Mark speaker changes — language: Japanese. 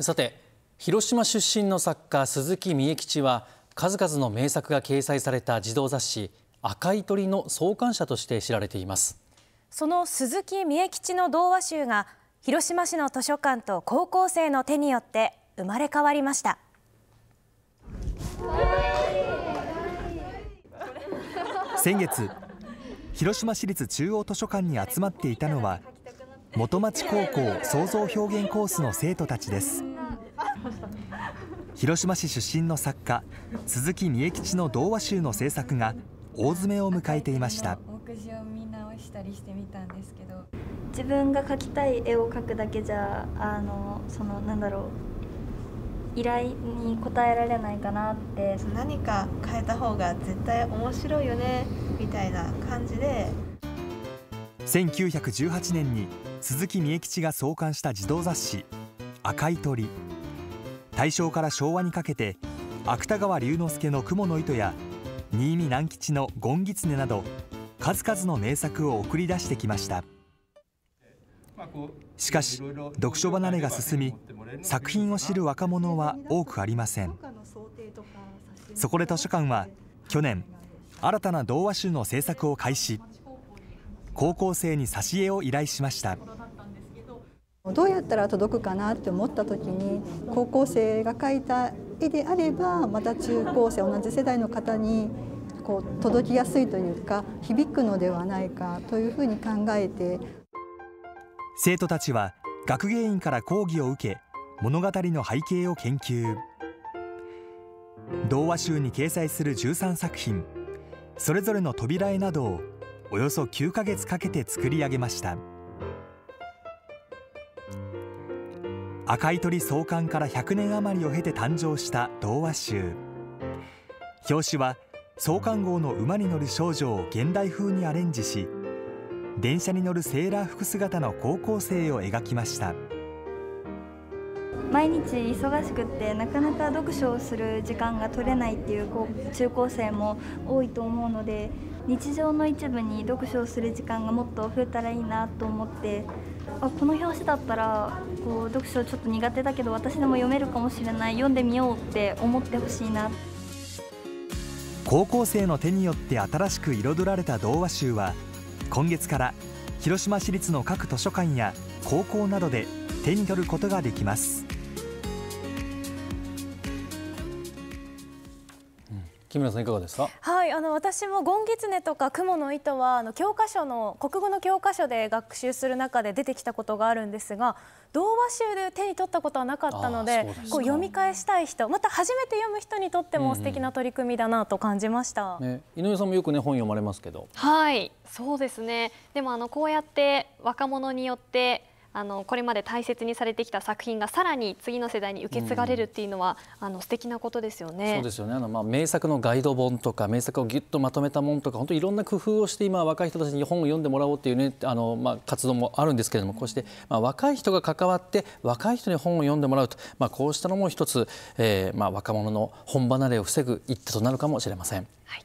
Speaker 1: さて広島出身の作家鈴木三重吉は数々の名作が掲載された児童雑誌赤い鳥の創刊者として知られています。
Speaker 2: その鈴木三重吉の童話集が広島市の図書館と高校生の手によって生まれ変わりました。
Speaker 3: 先月広島市立中央図書館に集まっていたのは元町高校創造表現コースの生徒たちです。広島市出身の作家鈴木三重吉の童話集の制作が大詰めを迎えていました。
Speaker 4: 目次を見直したりしてみたんですけど。
Speaker 5: 自分が描きたい絵を描くだけじゃあのそのなんだろう。依頼に応えられないかなって。
Speaker 4: 何か変えた方が絶対面白いよねみたいな感じで。
Speaker 3: 1918年に鈴木三重吉が創刊した児童雑誌「赤い鳥」大正から昭和にかけて芥川龍之介の「雲の糸」や新見南吉の「ゴンギツネ」など数々の名作を送り出してきました。しかし読書離れが進み作品を知る若者は多くありません。そこで図書館は去年新たな童話集の制作を開始。高校生に挿絵を依頼しました。
Speaker 6: どうやったら届くかなって思った時に高校生が描いた絵であればまた中高生同じ世代の方にこう届きやすいというか響くのではないかというふうに考えて。
Speaker 3: 生徒たちは学芸員から講義を受け物語の背景を研究。童話集に掲載する13作品それぞれの扉絵などをおよそ9ヶ月かけて作り上げました。赤い鳥創刊から100年余りを経て誕生した童話集。表紙は創刊号の馬に乗る少女を現代風にアレンジし電車に乗るセーラー服姿の高校生を描きました。
Speaker 5: 毎日忙しくってなかなか読書をする時間が取れないっていう中高生も多いと思うので日常の一部に読書をする時間がもっと増えたらいいなと思ってあこの表紙だったらこう読書ちょっと苦手だけど私でも読めるかもしれない読んでみようって思ってほしいな。
Speaker 3: 高校生の手によって新しく彩られた童話集は今月から広島市立の各図書館や高校などで手に取ることができます。
Speaker 1: 木村さんいかがですか？
Speaker 2: はいあの私もゴンギツネとか雲の糸はあの教科書の国語の教科書で学習する中で出てきたことがあるんですが童話集で手に取ったことはなかったのでこう読み返したい人また初めて読む人にとっても素敵な取り組みだなと感じました、
Speaker 1: うんうんね、井上さんもよくね本読まれますけど。
Speaker 7: はいそうですね。でもあのこうやって若者によってあのこれまで大切にされてきた作品がさらに次の世代に受け継がれるっていうのは、うん、あの素敵なことですよね。
Speaker 1: そうですよね。あのまあ名作のガイド本とか名作をぎゅっとまとめたものとか本当いろんな工夫をして今若い人たちに本を読んでもらおうっていうねあのまあ活動もあるんですけれどもこうしてまあ若い人が関わって若い人に本を読んでもらうとまあこうしたのも一つ、えー、まあ若者の本離れを防ぐ一手となるかもしれません。はい